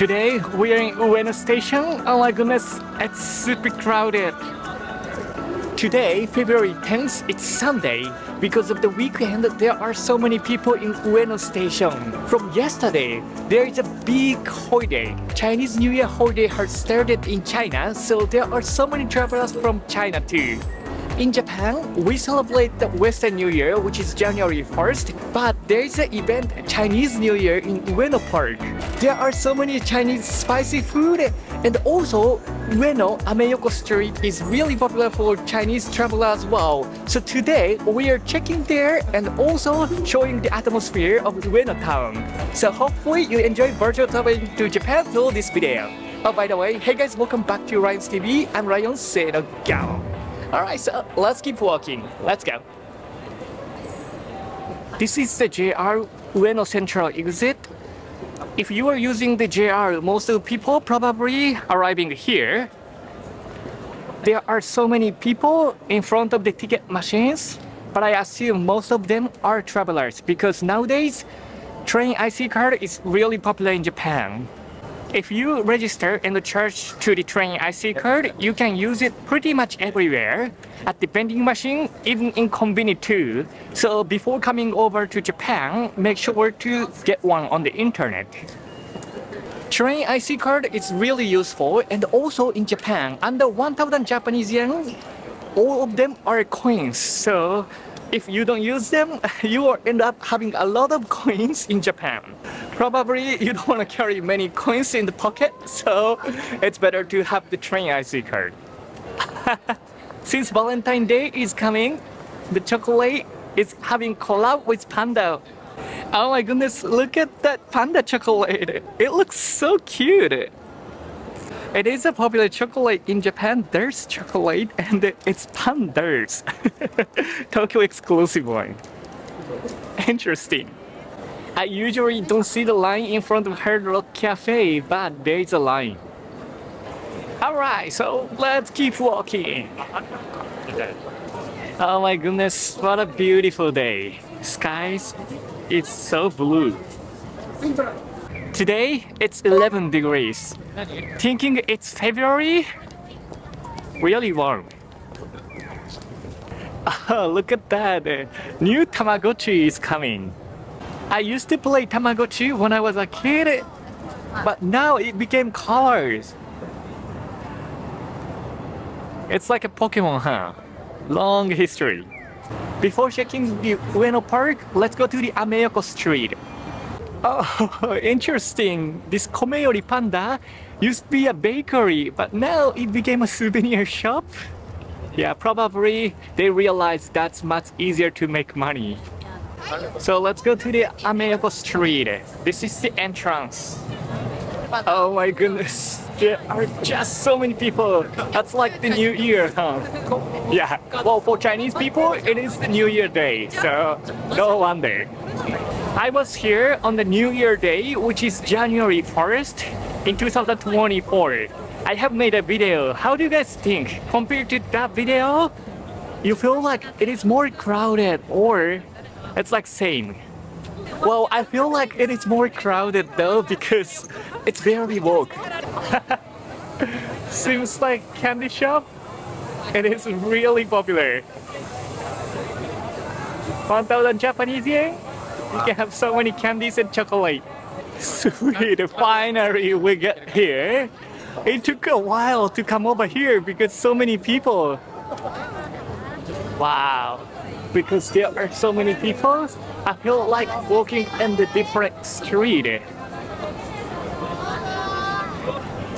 Today we are in Ueno Station. Oh my goodness, it's super crowded. Today, February 10th, it's Sunday. Because of the weekend, there are so many people in Ueno Station. From yesterday, there is a big holiday. Chinese New Year holiday has started in China, so there are so many travelers from China too. In Japan, we celebrate the Western New Year, which is January 1st, but there is an event Chinese New Year in Ueno Park. There are so many Chinese spicy food, and also Ueno Ameyoko Street is really popular for Chinese travelers as well. So today, we are checking there and also showing the atmosphere of Ueno town. So hopefully you enjoy virtual traveling to Japan through this video. Oh, by the way, hey guys, welcome back to Rion's TV. I'm Ryan Senogao. Alright, so let's keep walking. Let's go. This is the JR Ueno Central exit. If you are using the JR, most of the people probably arriving here. There are so many people in front of the ticket machines, but I assume most of them are travelers because nowadays train IC card is really popular in Japan. If you register and charge to the train IC card, you can use it pretty much everywhere. At the vending machine, even in convenience too. So before coming over to Japan, make sure to get one on the internet. Train IC card is really useful and also in Japan, under 1000 Japanese yen, all of them are coins. So if you don't use them, you will end up having a lot of coins in Japan. Probably you don't want to carry many coins in the pocket, so it's better to have the train IC card. Since Valentine Day is coming, the chocolate is having collab with Panda. Oh my goodness, look at that panda chocolate. It looks so cute. It is a popular chocolate in Japan. There's chocolate and it's pandas. Tokyo exclusive one. Interesting. I usually don't see the line in front of Hard Rock Cafe, but there is a line. Alright, so let's keep walking. Oh my goodness, what a beautiful day. Skies, it's so blue. Today, it's 11 degrees. Thinking it's February? Really warm. Oh, look at that. New Tamagotchi is coming. I used to play Tamagotchi when I was a kid, but now it became cars. It's like a Pokemon, huh? Long history. Before checking the Ueno Park, let's go to the Ameyoko Street. Oh, interesting. This Komeyori Panda used to be a bakery, but now it became a souvenir shop. Yeah, probably they realized that's much easier to make money. So let's go to the Ameyoko Street. This is the entrance. Oh my goodness, there are just so many people. That's like the New Year, huh? Yeah, well for Chinese people, it is the New Year day, so no wonder. I was here on the New Year day, which is January 1st in 2024. I have made a video. How do you guys think? Compared to that video, you feel like it is more crowded or it's like same? Well, I feel like it is more crowded though because it's very woke. Seems like candy shop. And It is really popular. 1000 Japanese yen? You can have so many candies and chocolate. Sweet, finally we get here. It took a while to come over here because so many people. Wow. Because there are so many people, I feel like walking in the different street.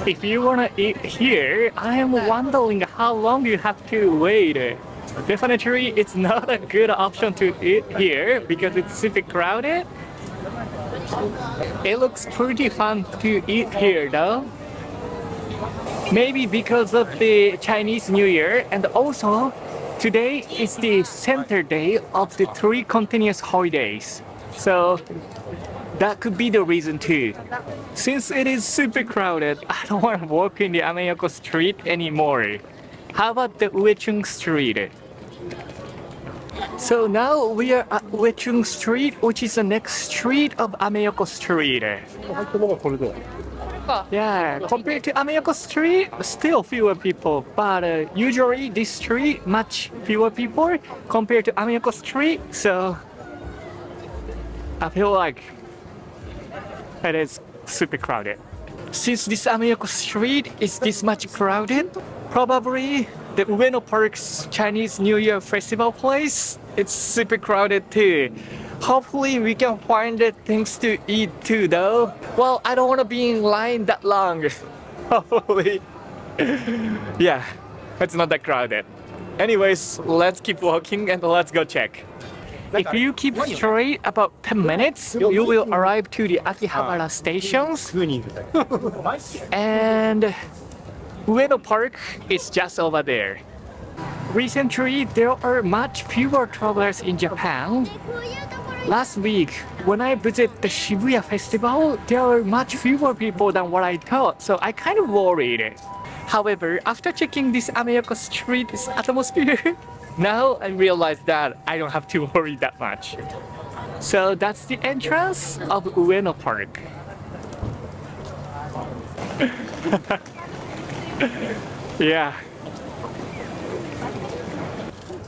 If you wanna eat here, I am wondering how long you have to wait. Definitely, it's not a good option to eat here because it's super crowded. It looks pretty fun to eat here though. Maybe because of the Chinese New Year and also today is the center day of the three continuous holidays. So that could be the reason too. Since it is super crowded, I don't want to walk in the Ameyoko street anymore. How about the Uechun street? So now we are at Uechun street, which is the next street of Ameyoko street. か Yeah, compared to Ameyoko Street, still fewer people. But uh, usually this street much fewer people compared to Ameyoko Street. So I feel like it is super crowded. Since this Ameyoko Street is this much crowded, probably the Ueno Park's Chinese New Year festival place it's super crowded too. Hopefully we can find things to eat too though. Well, I don't want to be in line that long. Hopefully. yeah, it's not that crowded. Anyways, let's keep walking and let's go check. If you keep straight about 10 minutes, you will arrive to the Akihabara stations and Ueno Park is just over there. Recently, there are much fewer travelers in Japan. Last week, when I visited the Shibuya festival, there were much fewer people than what I thought, so I kind of worried. However, after checking this Ameyoko Street's atmosphere, now I realize that I don't have to worry that much. So that's the entrance of Ueno Park. yeah.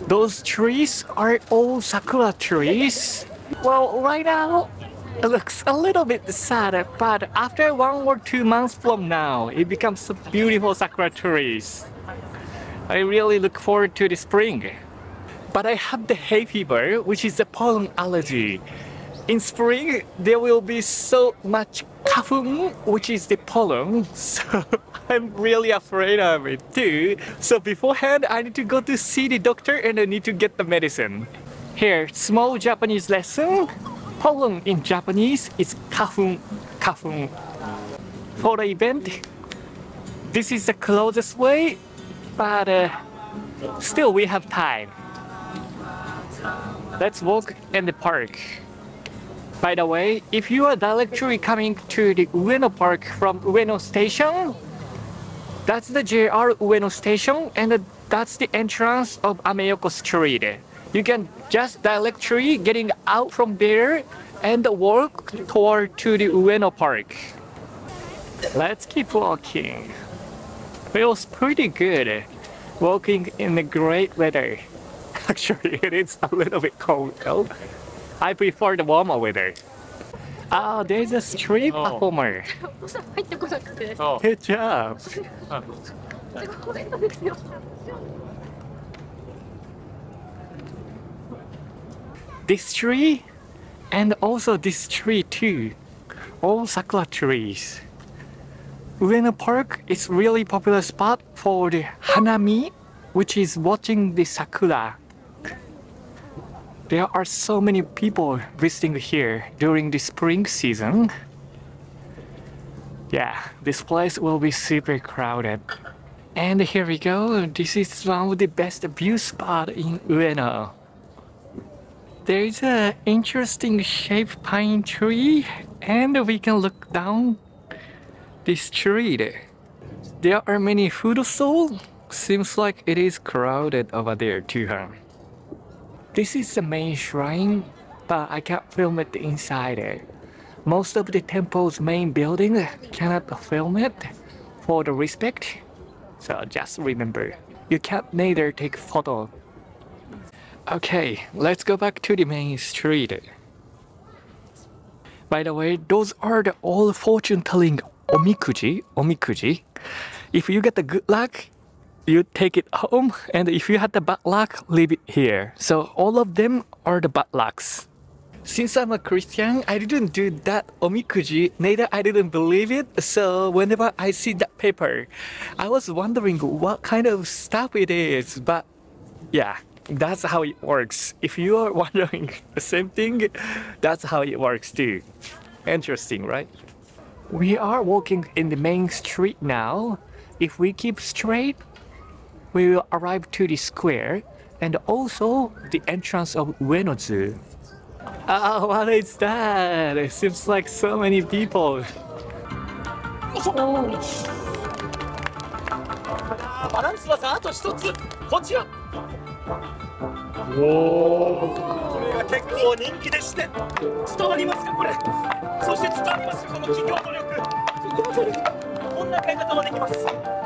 Those trees are all sakura trees. Well, right now it looks a little bit sad, but after one or two months from now, it becomes beautiful sakura trees. I really look forward to the spring. But I have the hay fever, which is a pollen allergy. In spring, there will be so much kafun, which is the pollen, so I'm really afraid of it too. So beforehand, I need to go to see the doctor and I need to get the medicine. Here, small Japanese lesson. Pollen in Japanese is kafun, kafun. For the event, this is the closest way, but uh, still we have time. Let's walk in the park. By the way, if you are directly coming to the Ueno Park from Ueno Station, that's the JR Ueno Station and that's the entrance of Ameyoko Street. You can just directly getting out from there and walk toward to the Ueno Park. Let's keep walking. Feels pretty good walking in the great weather. Actually, it is a little bit cold though. I prefer the warmer weather. Ah, there's a street Oh. performer. おさ入ってこなくてそう Good job. これなんですよ This tree and also this tree too. All sakura trees. Ueno Park is really popular spot for the hanami, which is watching the sakura. There are so many people visiting here during the spring season. Yeah, this place will be super crowded. And here we go. This is one of the best view spot in Ueno. There's a interesting shaped pine tree and we can look down this street. There are many food stalls. Seems like it is crowded over there too, huh? This is the main shrine, but I can't film it inside. It. Most of the temple's main building cannot film it for the respect. So just remember, you can't neither take photo Okay, let's go back to the main street. By the way, those are the old fortune telling omikuji, omikuji. If you get the good luck, you take it home, and if you had the bad luck, leave it here. So all of them are the bad lucks. Since I'm a Christian, I didn't do that omikuji, neither I didn't believe it. So whenever I see that paper, I was wondering what kind of stuff it is. But yeah, that's how it works. If you are wondering the same thing, that's how it works too. Interesting, right? We are walking in the main street now. If we keep straight, we will arrive to the square and also the entrance of Ueno Zoo. Ah, oh, what is that? It seems like so many people. Whoa. 結構人気でして伝わりますかこれそして伝わりますこの企業努力こんな買い方もできます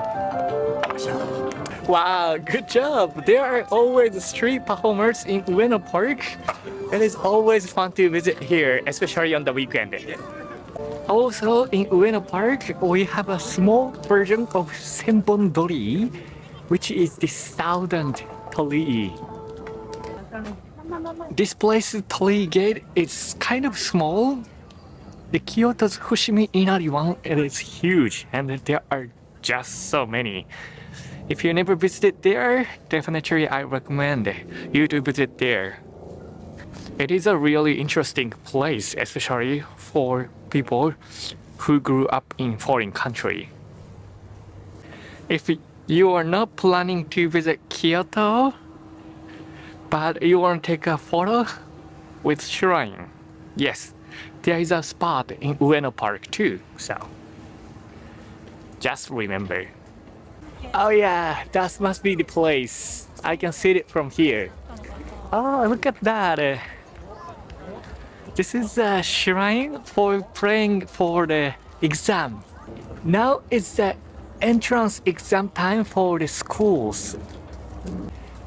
Wow, good job. There are always street performers in Ueno Park. and It is always fun to visit here, especially on the weekend. Also, in Ueno Park, we have a small version of Senbon Torii, which is the southern Torii. This place, Torii Gate, is kind of small. The Kyoto's Fushimi Inari one, it is huge, and there are just so many. If you never visited there, definitely I recommend you to visit there. It is a really interesting place, especially for people who grew up in foreign country. If you are not planning to visit Kyoto, but you want to take a photo with shrine, yes, there is a spot in Ueno Park too. So just remember. Oh yeah, that must be the place. I can see it from here. Oh, look at that. This is a shrine for praying for the exam. Now it's the entrance exam time for the schools.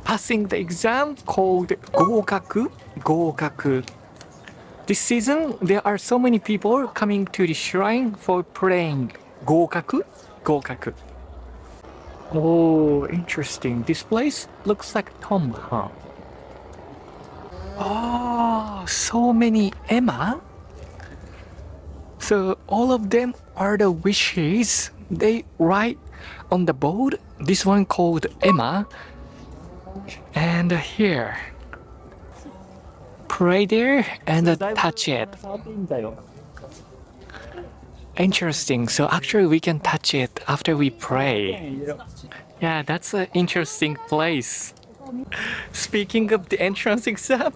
Passing the exam called Gokaku. Gokaku. This season, there are so many people coming to the shrine for praying Gokaku. Gokaku. Oh, interesting. This place looks like huh? Oh, so many Ema. So all of them are the wishes they write on the board. This one called Ema. And here. Pray there and touch it. Interesting. So actually we can touch it after we pray. Yeah, that's an interesting place. Speaking of the entrance exam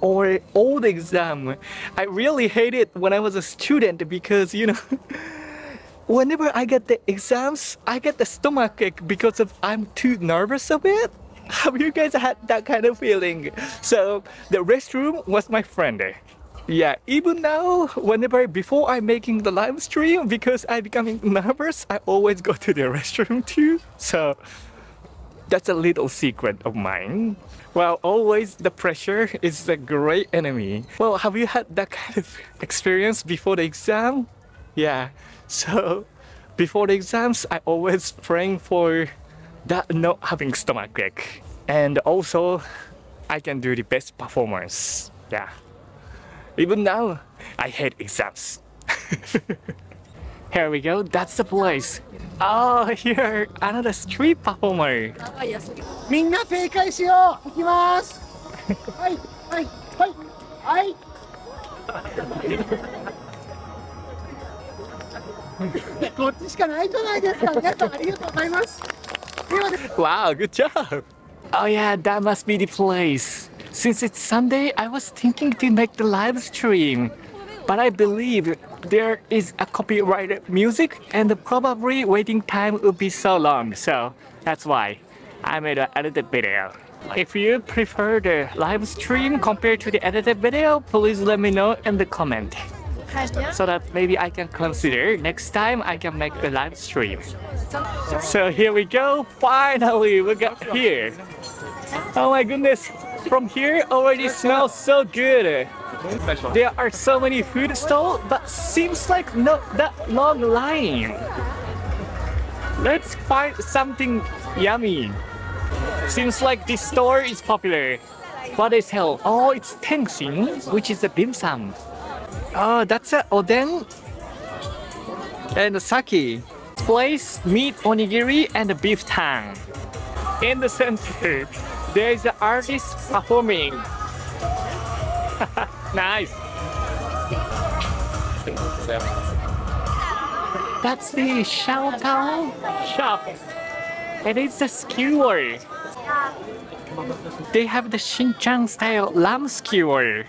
or old exam, I really hate it when I was a student because you know whenever I get the exams, I get the stomach ache because of I'm too nervous of it. Have you guys had that kind of feeling? So the restroom was my friend. Yeah, even now, whenever before I'm making the live stream, because I'm becoming nervous, I always go to the restroom too. So that's a little secret of mine. Well, always the pressure is a great enemy. Well, have you had that kind of experience before the exam? Yeah, so before the exams, I always praying for that not having stomach ache. And also, I can do the best performance. Yeah. Even now, I hate exams. Here we go, that's the place. Oh, here, another street performer. みんな正解しよういきますはいはいはいはいこっちしかないじゃないですか皆さんありがとうございますではで Wow, good job. Oh yeah, that must be the place. Since it's Sunday, I was thinking to make the live stream. But I believe there is a copyrighted music and probably waiting time would be so long. So that's why I made an edited video. If you prefer the live stream compared to the edited video, please let me know in the comment. So that maybe I can consider next time I can make the live stream. So here we go. Finally, we got here. Oh my goodness. From here already smells so good. There are so many food stalls, but seems like not that long line. Let's find something yummy. Seems like this store is popular. What is hell? Oh, it's Tenshin, which is a dim sum. Oh, that's a oden and sake. Place meat onigiri and a beef tang. In the center, there is an artist performing. nice. That's the Shao Tao shop. And it's a skewer. They have the Xinjiang style lamb skewer.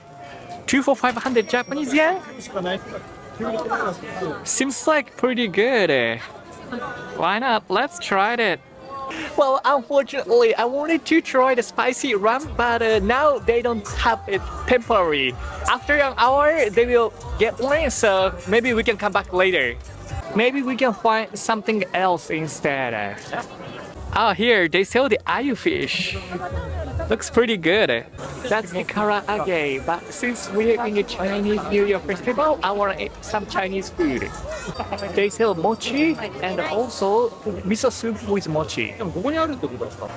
Two for 500 Japanese yen? Seems like pretty good. Eh? Why not? Let's try it. Well, unfortunately, I wanted to try the spicy rum, but uh, now they don't have it temporary. After an hour, they will get one, so maybe we can come back later. maybe we can find something else instead. Oh, here they sell the ayu fish. Looks pretty good. That's the karaage. But since we're in the Chinese New Year festival, I want to eat some Chinese food. They sell mochi and also miso soup with mochi.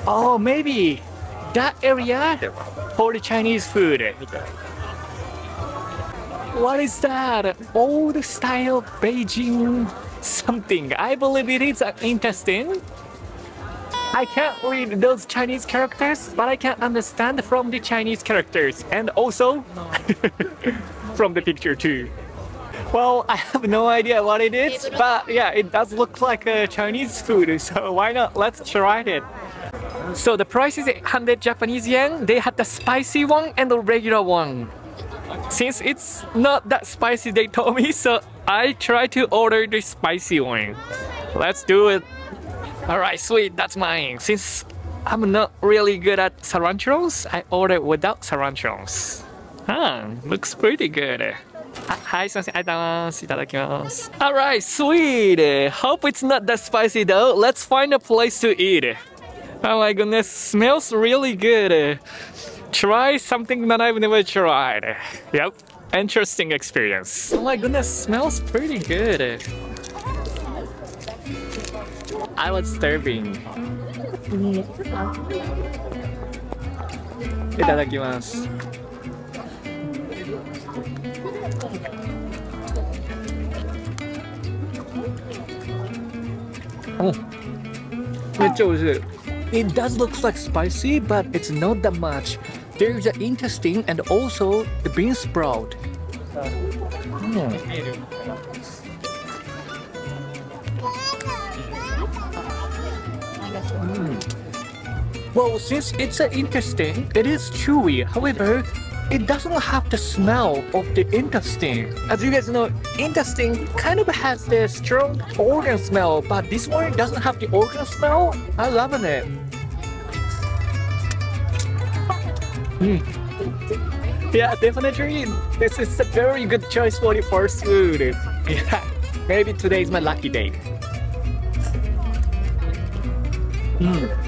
Oh, maybe that area for the Chinese food. What is that? Old style Beijing something. I believe it is uh, interesting. I can't read those Chinese characters, but I can understand from the Chinese characters and also from the picture too. Well, I have no idea what it is, but yeah, it does look like a Chinese food, so why not? Let's try it. So the price is 100 Japanese yen. They had the spicy one and the regular one. Since it's not that spicy, they told me, so I try to order the spicy one. Let's do it. Alright, sweet, that's mine. Since I'm not really good at saranchos, I ordered without saranchos. Huh, looks pretty good. Hi, Alright, sweet! Hope it's not that spicy though. Let's find a place to eat. Oh my goodness, smells really good. Try something that I've never tried. Yep, interesting experience. Oh my goodness, smells pretty good. I was starving. いただきます。おめっちゃ美味しい。It does look like spicy, but it's not that much. There's the intestine and also the bean sprout. Mm. Well, since it's an intestine, it is chewy. However, it doesn't have the smell of the intestine. As you guys know, intestine kind of has the strong organ smell, but this one doesn't have the organ smell. I love it. Mm. Yeah, definitely. This is a very good choice for the first food. Yeah, maybe today is my lucky day. Mm.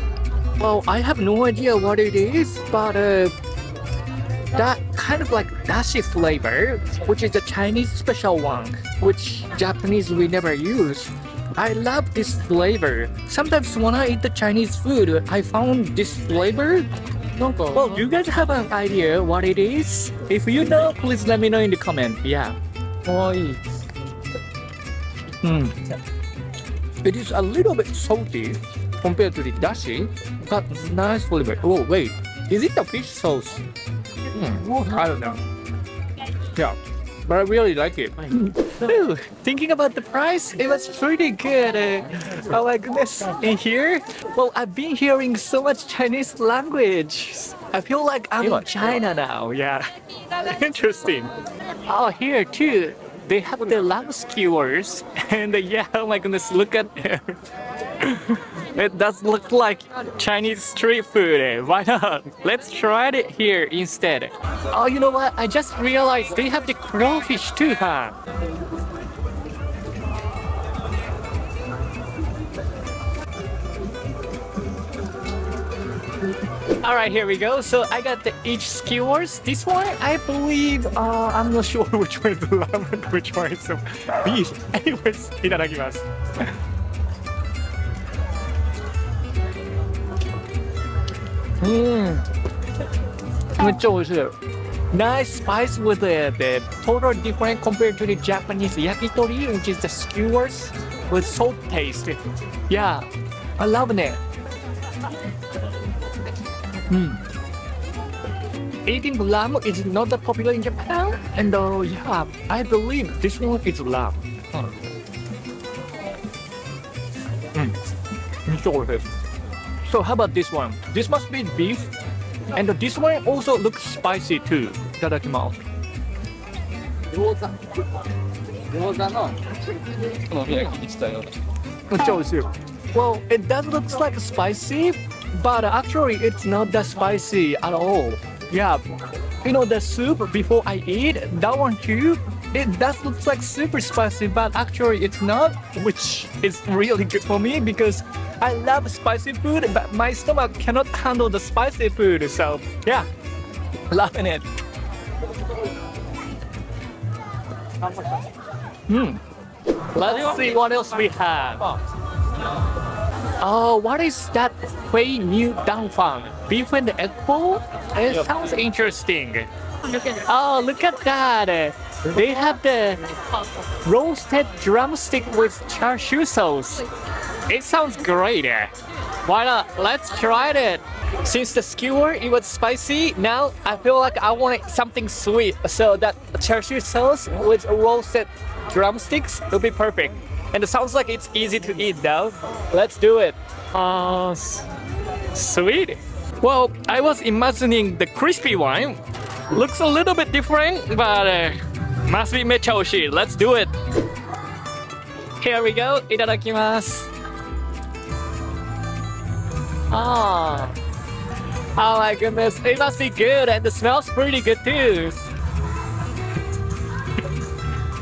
Well, I have no idea what it is, but uh, that kind of like dashi flavor, which is a Chinese special one, which Japanese we never use. I love this flavor. Sometimes when I eat the Chinese food, I found this flavor. Well, do you guys have an idea what it is? If you know, please let me know in the comment. Yeah. Hmm. It is a little bit salty compared to the dashi, but nice flavor. Oh wait, is it the fish sauce? Hmm, I don't know. Yeah, but I really like it. Ooh, thinking about the price, it was pretty good. Uh, oh my goodness. In here, well, I've been hearing so much Chinese language. I feel like I'm in China now. Yeah. Interesting. Oh, here too. They have the lamb skewers. And uh, yeah, oh my goodness, look at it. it does look like Chinese street food. eh? Why not? Let's try it here instead. Oh, you know what? I just realized they have the crawfish too, huh? All right, here we go. So I got the each skewers. This one, I believe, uh, I'm not sure which one is the lamb and which one is the beef. Anyways, いただきます。Mm. めっちゃ美味しい。Nice spice with the, the total different compared to the Japanese yakitori, which is the skewers with salt taste. Yeah, I love it. Mm. Eating lamb is not that popular in Japan, and uh, yeah, I believe this one is lamb. Huh. Mm. めっちゃ美味しい。 So how about this one? This must be beef. And this one also looks spicy too. いただきます。餃子餃子のこの宮城にしたようなめっちゃ美味しい。Well, it does look like spicy, but actually it's not that spicy at all. Yeah, you know the soup before I eat that one too. it does look like super spicy, but actually it's not, which is really good for me because I love spicy food, but my stomach cannot handle the spicy food. So yeah, loving it. Hmm. Let's see what else we have. Oh, what is that Hui New Dangfang? Beef and egg bowl? It sounds interesting. Oh, look at that! They have the roasted drumstick with char siu sauce. It sounds great. Why not? Let's try it. Since the skewer it was spicy, now I feel like I want something sweet. So that char sauce with roasted drumsticks will be perfect. And it sounds like it's easy to eat though. Let's do it. Uh, sweet. Well, I was imagining the crispy one. Looks a little bit different, but uh, must be mechoshi. Let's do it. Here we go. Itadakimasu. Oh. Oh my goodness. It must be good and the smells pretty good too.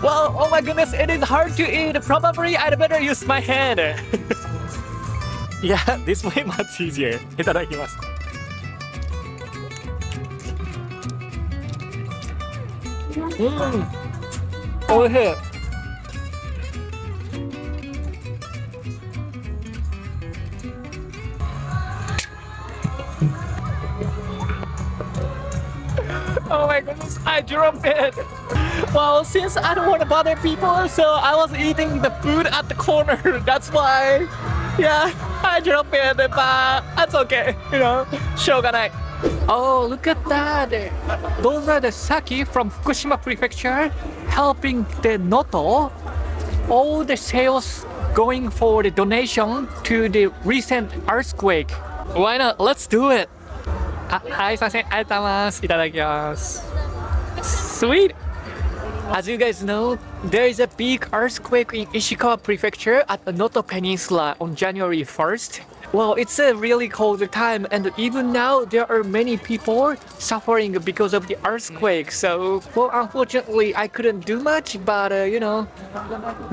Well, oh my goodness, it is hard to eat. Probably I'd better use my hand. yeah, this way much easier. Itadakimasu. Mm. Oh, Oh my goodness, I dropped it. Well, since I don't want to bother people, so I was eating the food at the corner. That's why, yeah, I dropped it, but that's okay. You know, しょうがない. Oh, look at that. Those are the sake from Fukushima Prefecture helping the Noto. All the sales going for the donation to the recent earthquake. Why not? Let's do it. あはい、すいません。ありがとうございます。いただきます。Sweet! As you guys know, there is a big earthquake in Ishikawa Prefecture at the Noto Peninsula on January 1st. Well, it's a really cold time, and even now there are many people suffering because of the earthquake. So, well, unfortunately, I couldn't do much, but uh, you know,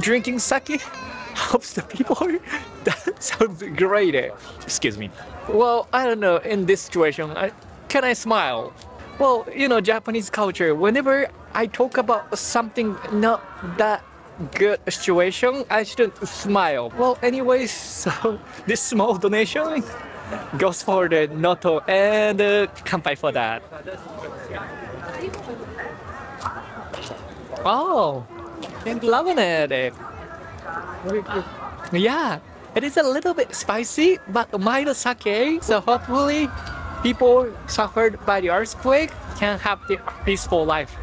drinking sake helps the people. that sounds great. Excuse me. Well, I don't know. In this situation, I, can I smile? Well, you know, Japanese culture, whenever I talk about something not that good situation, I shouldn't smile. Well, anyways, so this small donation goes for the Noto and uh, kanpai for that. Oh, I'm loving it. Yeah, it is a little bit spicy, but mild sake. So hopefully, people suffered by the earthquake can have the peaceful life.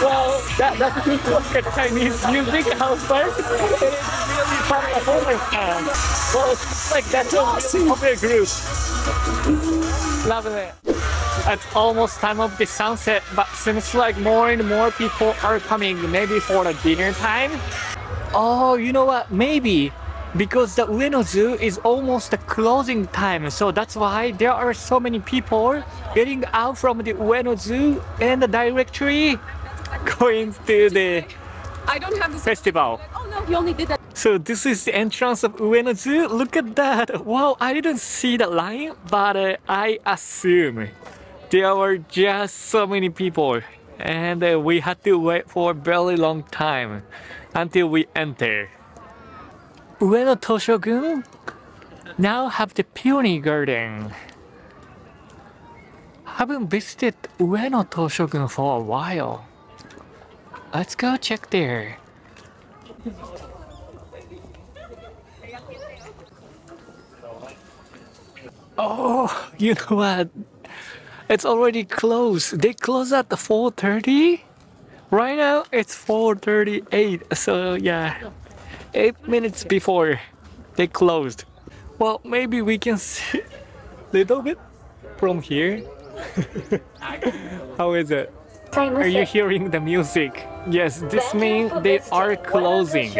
Well, that doesn't look like a Chinese music however. It is really fun performance. Uh, well, it's like that's a really popular group. Loving it. It's almost time of the sunset, but seems like more and more people are coming, maybe for the dinner time. Oh, you know what? Maybe because the Ueno Zoo is almost the closing time, so that's why there are so many people getting out from the Ueno Zoo and directly going to the I don't have this. festival. Oh no, he only did that. So this is the entrance of Ueno Zoo. Look at that! Wow, I didn't see the line, but uh, I assume there were just so many people, and uh, we had to wait for a very long time until we enter. Ueno Toshogun now have the Peony Garden. Haven't visited Ueno Toshogun for a while. Let's go check there. Oh, you know what? It's already closed. They close at 4:30. Right now it's 4:38. So yeah, eight minutes before they closed. Well, maybe we can see a little bit from here. How is it? Are you hearing the music? Yes, this means they are closing.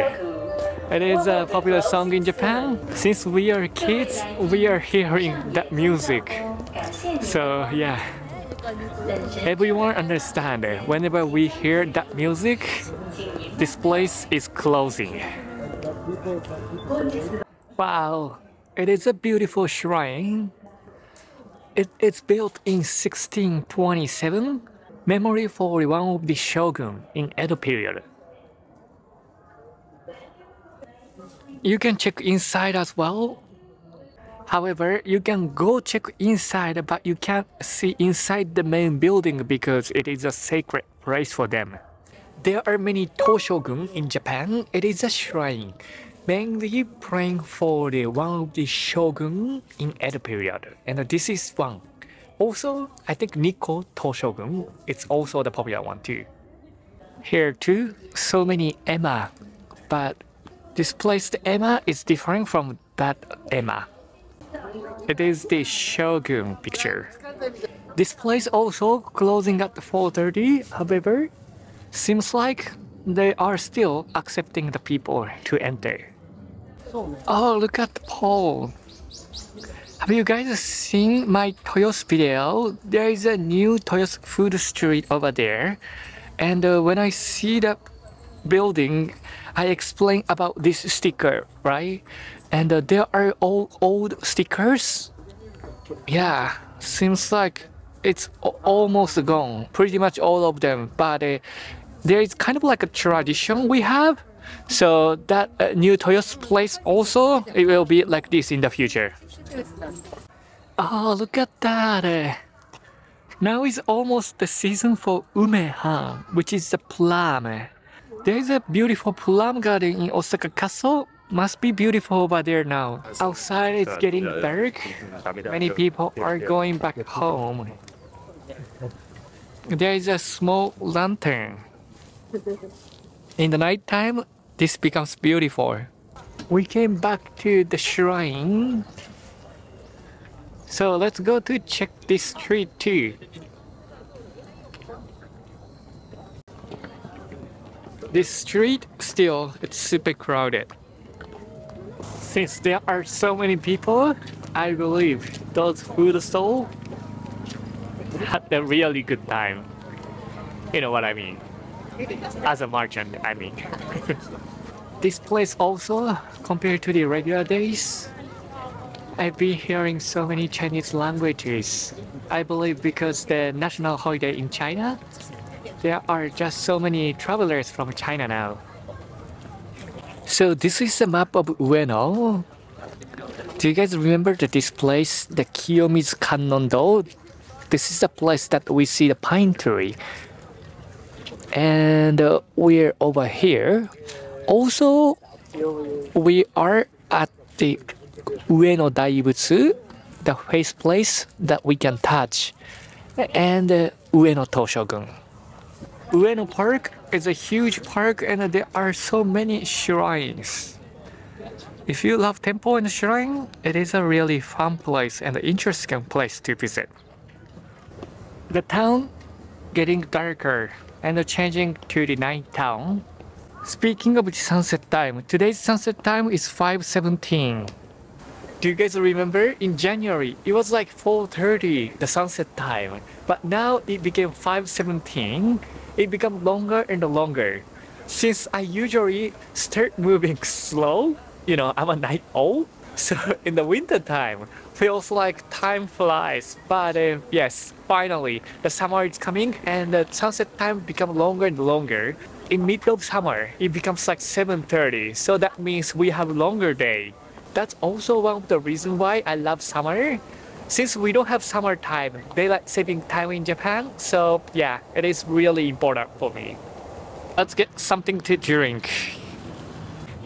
It is a popular song in Japan. Since we are kids, we are hearing that music. So yeah, everyone understand it. Whenever we hear that music, this place is closing. Wow, it is a beautiful shrine. It, it's built in 1627, memory for one of the shogun in Edo period. You can check inside as well. However, you can go check inside, but you can't see inside the main building because it is a sacred place for them. There are many Toshogun in Japan. It is a shrine, mainly praying for the one of the shogun in Edo period, and this is one. Also, I think Nikko Toshogun is also the popular one too. Here too, so many Ema, but this place, the Ema, is different from that Ema. It is the Shogun picture. This place also closing at 4.30, however, seems like they are still accepting the people to enter. Oh, look at the pole. Have you guys seen my Toyosu video? There is a new Toyosu food street over there. And uh, when I see the building, I explain about this sticker, right? And uh, there are all old stickers. Yeah, seems like it's almost gone. Pretty much all of them. But uh, there is kind of like a tradition we have. So that uh, new Toyosu place also, it will be like this in the future. Oh, look at that. uh, Now is almost the season for umehan, which is the plum. There is a beautiful plum garden in Osaka Castle. Must be beautiful over there now. Outside it's getting dark. Many people are going back home. There is a small lantern. In the nighttime, this becomes beautiful. We came back to the shrine. So let's go to check this street too. This street still it's super crowded. Since there are so many people, I believe those food stalls had a really good time. You know what I mean? As a merchant, I mean. this place also, compared to the regular days, I've been hearing so many Chinese languages. I believe because the national holiday in China, there are just so many travelers from China now. So this is the map of Ueno. Do you guys remember that this place, the Kiyomizu Kannon-do? This is the place that we see the pine tree. And uh, we're over here. Also, we are at the Ueno Daibutsu, the face place that we can touch, and uh, Ueno Toshogun. Ueno Park is a huge park and there are so many shrines. If you love temple and shrine, it is a really fun place and interesting place to visit. The town getting darker and changing to the night town. Speaking of the sunset time, today's sunset time is 5:17. Do you guys remember in January it was like 4:30 the sunset time, but now it became 5:17. It become longer and longer. Since I usually start moving slow, you know, I'm a night owl, so in the winter time feels like time flies. But uh, yes, finally the summer is coming and the sunset time become longer and longer. In mid of summer, it becomes like 7:30, so that means we have longer day. That's also one of the reasons why I love summer. Since we don't have summer summertime, daylight saving time in Japan, so yeah, it is really important for me. Let's get something to drink.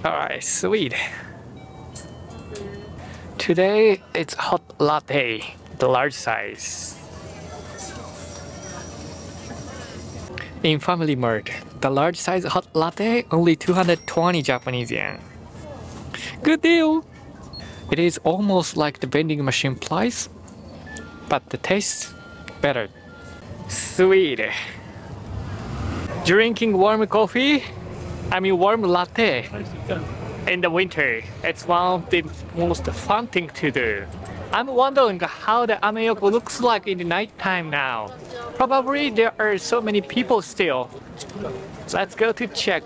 Alright, sweet. Today it's hot latte, the large size. In Family Mart, the large size hot latte only 220 Japanese yen. Good deal! It is almost like the vending machine price, but the taste better. Sweet. Drinking warm coffee, I mean warm latte. in the winter. It's one of the most fun thing to do. I'm wondering how the Ameyoko looks like in the nighttime now. Probably there are so many people still. Let's go to check.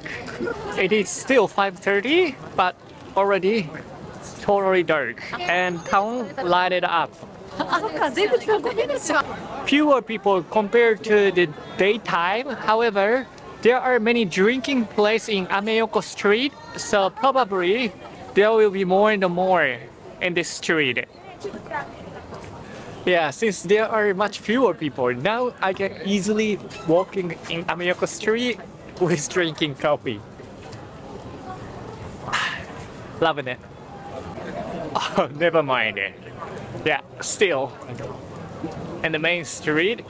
It is still 5.30, but already totally dark and town lighted up. Fewer people compared to the daytime. However, there are many drinking places in Ameyoko Street, so probably there will be more and more in this street. Yeah, since there are much fewer people, now I can easily walking in Ameyoko Street with drinking coffee. Loving it. Oh, never mind. it. Yeah, still in the main street,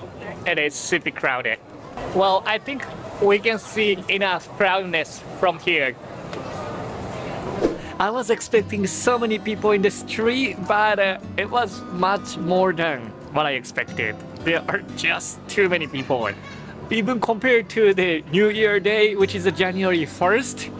and it is super crowded. Well, I think we can see enough crowdedness from here. I was expecting so many people in the street, but uh, it was much more than what I expected. There are just too many people. Even compared to the New Year Day, which is January 1st,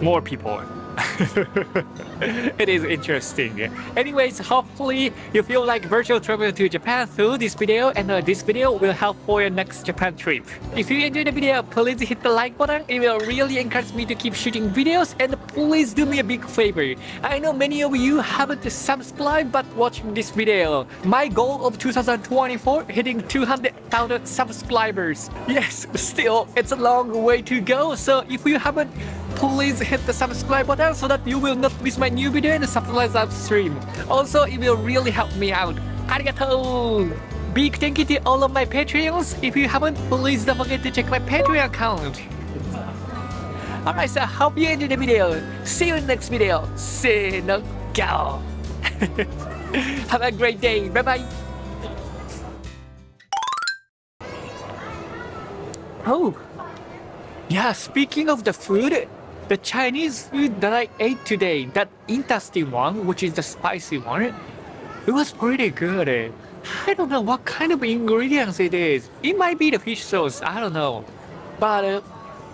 more people. it is interesting. Anyways, hopefully you feel like virtual travel to Japan through this video and uh, this video will help for your next Japan trip. If you enjoyed the video, please hit the like button. It will really encourage me to keep shooting videos and please do me a big favor. I know many of you haven't subscribed but watching this video. My goal of 2024 hitting 200,000 subscribers. Yes, still it's a long way to go. So if you haven't please hit the subscribe button so that you will not miss my new video and the surprise upstream. Also, it will really help me out. Arigato! Big thank you to all of my Patreons. If you haven't, please don't forget to check my Patreon account. Alright, so I hope you enjoyed the video. See you in the next video. See no go. Have a great day. Bye bye. Oh, yeah, speaking of the food, the Chinese food that I ate today, that interesting one, which is the spicy one, it was pretty good. I don't know what kind of ingredients it is. It might be the fish sauce, I don't know. But uh,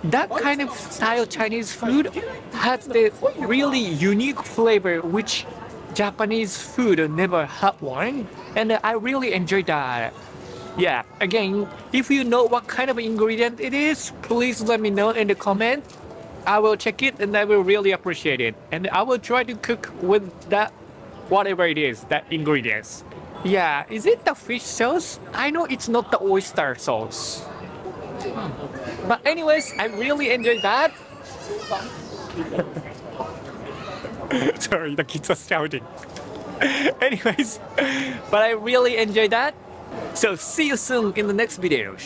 that kind of style Chinese food has the really unique flavor which Japanese food never had one. And I really enjoyed that. Yeah, again, if you know what kind of ingredient it is, please let me know in the comment. I will check it and I will really appreciate it. And I will try to cook with that, whatever it is, that ingredients. Yeah, is it the fish sauce? I know it's not the oyster sauce. Hmm. But anyways, I really enjoyed that. Sorry, the kids are shouting. anyways, but I really enjoyed that. So see you soon in the next video.